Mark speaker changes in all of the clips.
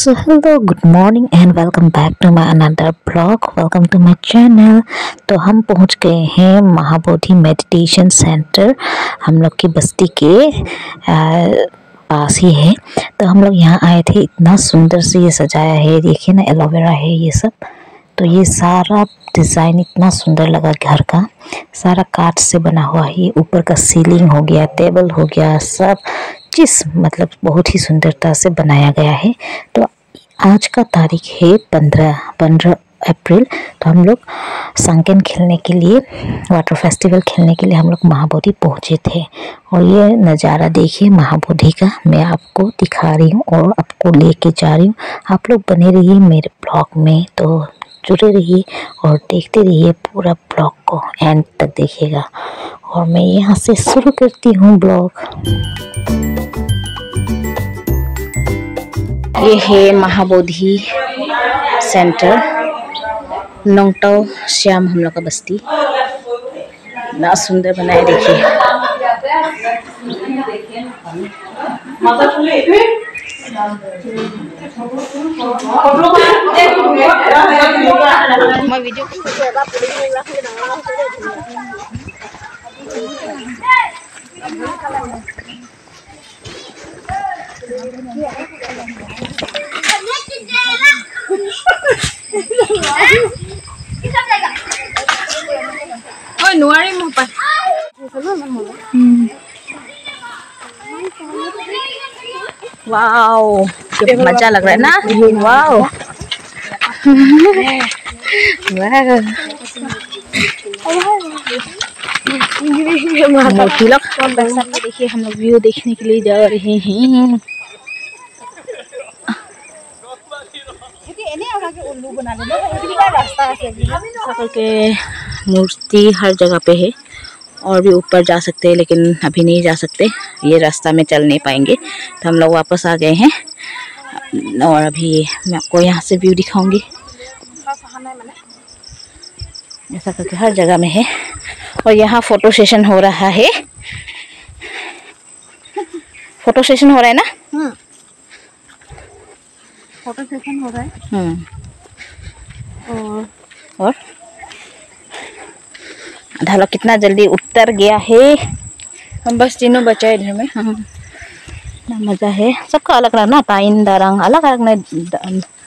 Speaker 1: So hello, good morning and welcome back to my another blog. Welcome to my channel. तो हम पहुँच गए हैं महाबोधि मेडिटेशन सेंटर हम लोग की बस्ती के पास ही है। तो हम लोग यहाँ आए थे। इतना सुंदर से ये सजाया है। देखिए ना एलोवेरा है ये सब। तो ये सारा डिज़ाइन इतना सुंदर लगा घर का। सारा काट से बना हुआ है। ऊपर का सीलिंग हो गया टेबल हो गया सब चीज़ मतलब बहुत ही सुंदरता से बनाया गया है। तो आज का तारीख है पंद्रह पंद्रह अप्रैल। तो हम लोग संकेन खेलने के लिए, वाटर फेस्टिवल खेलने के लिए हम लोग महाबोधि पहुँचे थे। और ये नज़ारा देखिए महाबोधि का, मैं आपको दिखा रही हूँ और आपको लेके जा रही हूँ। आप लोग बने रहिए मेरे ब्लॉग में तो जुड़े रहिए और देखते रहिए पूरा ब्लॉग को एंड तक देखिएगा। और मैं यहाँ से शुरू करती हूँ ब्लॉग। ये है महाबोधि सेंटर नोंगटाओ श्याम हम लोग का बस्ती। इतना सुंदर बनाए देखिए। मैं वीडियो
Speaker 2: nuari mo
Speaker 1: वाओ मज़ा लग रहा है ना? वाओ। मोटी लोग देखिए हम लोग व्यू देखने के लिए जा रहे हैं। ऐसा करके मूर्ति हर जगह पे है और भी ऊपर जा सकते हैं लेकिन अभी नहीं जा सकते। ये रास्ता में चल नहीं पाएँगे। तो हम लोग वापस आ गए हैं और अभी मैं आपको यहाँ से व्यू दिखाऊँगी। ऐसा करके हर जगह में है और यहाँ फ़ोटो सेशन हो रहा है। फ़ोटो सेशन हो रहा है ना?
Speaker 2: फ़ोटो सेशन हो रहा है।
Speaker 1: हम्म।
Speaker 2: और
Speaker 1: और? धाला कितना जल्दी उतर गया है।
Speaker 2: हम बस तीनों बचाए इधर में।
Speaker 1: हाँ। मज़ा है। सबका अलग रहा ना ताइन दारंग अलग अलग ने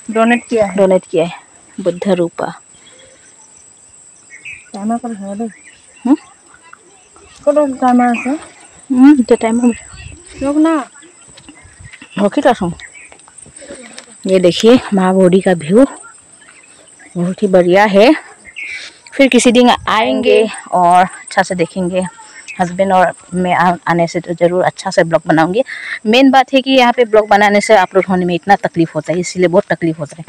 Speaker 2: डोनेट किया है।
Speaker 1: डोनेट किया है। बुद्ध रूपा।
Speaker 2: टाइमर पर है दे
Speaker 1: हम
Speaker 2: हाँ। कौन टाइमर से?
Speaker 1: हम्म तो
Speaker 2: टाइमर लोग
Speaker 1: ना। रोकी तो सुन। ये देखिए माँ बॉडी का व्यू बहुत ही बढ़िया है। फिर किसी दिन आएँगे और अच्छा से देखेंगे हस्बैंड और मैं आने से तो ज़रूर अच्छा से ब्लॉग बनाऊँगी। मेन बात है कि यहाँ पे ब्लॉग बनाने से अपलोड होने में इतना तकलीफ़ होता है इसीलिए बहुत तकलीफ़ होता है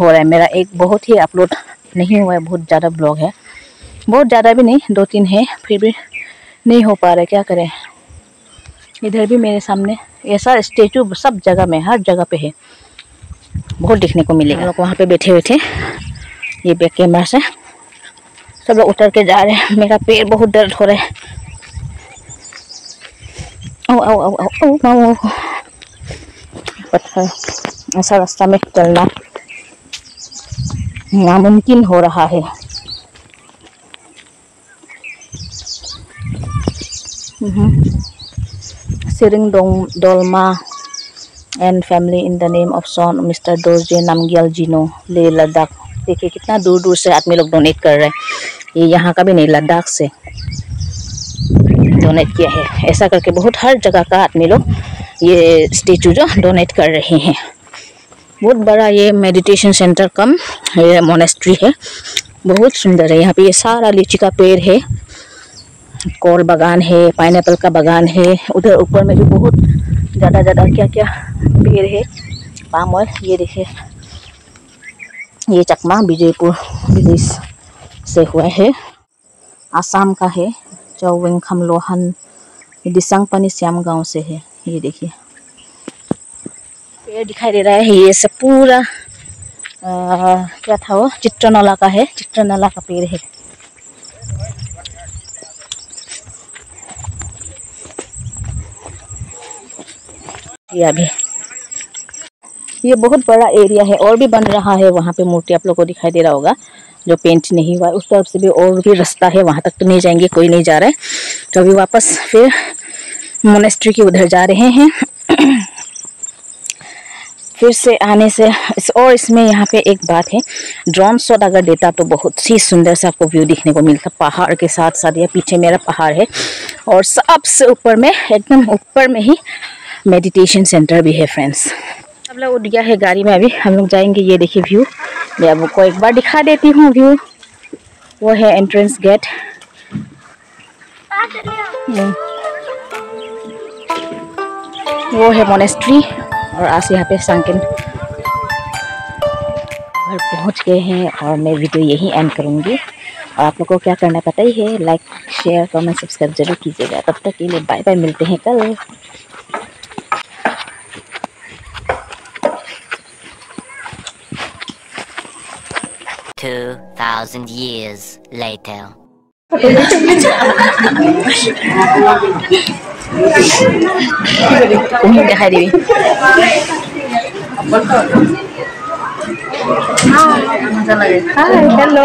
Speaker 1: हो रहा है। मेरा एक बहुत ही अपलोड नहीं हुआ है बहुत ज़्यादा ब्लॉग है। बहुत ज़्यादा भी नहीं दो तीन है फिर भी नहीं हो पा रहा है क्या करें? इधर भी मेरे सामने ऐसा स्टेचू सब जगह में हर जगह पे है। बहुत देखने को मिलेगा। लोग वहाँ पे बैठे हुए थे। ये बैक कैमरा से। सब लोग उतर के जा रहे हैं। मेरा पैर बहुत दर्द हो रहा है। ओ ओ ओ ओ ओ ओ ओ पत्थर, ऐसा रास्ता में चलना नामुमकिन हो रहा है। Dong, Dolma and family in the name of son Mr. Dorje Namgyal Jino ले लद्दाख देखिए कितना दूर दूर से आदमी लोग डोनेट कर रहे हैं। ये यहाँ का भी नहीं, लद्दाख से डोनेट किया है। ऐसा करके बहुत हर जगह का आदमी लोग ये स्टेचू जो डोनेट कर रहे हैं। बहुत बड़ा ये मेडिटेशन सेंटर कम ये मोनेस्ट्री है। बहुत सुंदर है। यहाँ पे ये सारा लीची का पेड़ है। कोल बागान है पाइनएप्पल का बागान है। उधर ऊपर में भी बहुत ज़्यादा ज़्यादा क्या क्या पेड़ है पाम ऑयल ये देखिए। ये चकमा विजयपुर विदेश से हुआ है। आसाम का है चौविंग खमलोहन दिसंग पनी श्याम गाँव से है ये देखिए। पेड़ दिखाई दे रहा है ये सब पूरा आ, क्या था वो? चित्रनला का है चित्रनला का पेड़ है। ये अभी ये बहुत बड़ा एरिया है और भी बन रहा है। वहाँ पे मूर्ति आप लोग को दिखाई दे रहा होगा, जो पेंट नहीं हुआ। है उस तरफ़ से भी और भी रास्ता है, वहाँ तक तो नहीं जाएँगे, कोई नहीं जा रहा है। तो अभी वापस फिर मोनेस्ट्री के उधर जा रहे हैं। फिर से आने से, इस और इसमें यहाँ पे एक बात है ड्रोन शॉट अगर देता तो बहुत ही सुंदर से आपको व्यू देखने को मिलता। पहाड़ के साथ साथ ये पीछे मेरा पहाड़ है। और सबसे ऊपर में, एकदम ऊपर में ही मेडिटेशन सेंटर भी है फ्रेंड्स सब लोग उठ गया है गाड़ी में, अभी हम लोग जाएँगे, ये देखिए व्यू मैं आपको एक बार दिखा देती हूँ व्यू वो है एंट्रेंस गेट वो है मोनेस्ट्री और आज यहाँ पे सांकन घर पहुँच गए हैं और मैं वीडियो यही एंड करूँगी। और आप लोग को क्या करना पता ही है लाइक शेयर कमेंट सब्सक्राइब ज़रूर कीजिएगा। तब तक के लिए बाय बाय मिलते हैं कल।
Speaker 3: 2,000 years later.
Speaker 2: Hi, hello.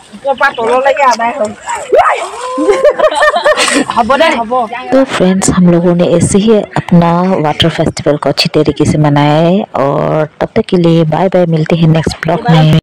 Speaker 1: तो फ्रेंड्स हम लोगों ने ऐसे ही अपना वाटर फेस्टिवल को अच्छी तरीके से मनाया है और तब तक के लिए बाय बाय मिलते हैं नेक्स्ट ब्लॉग में।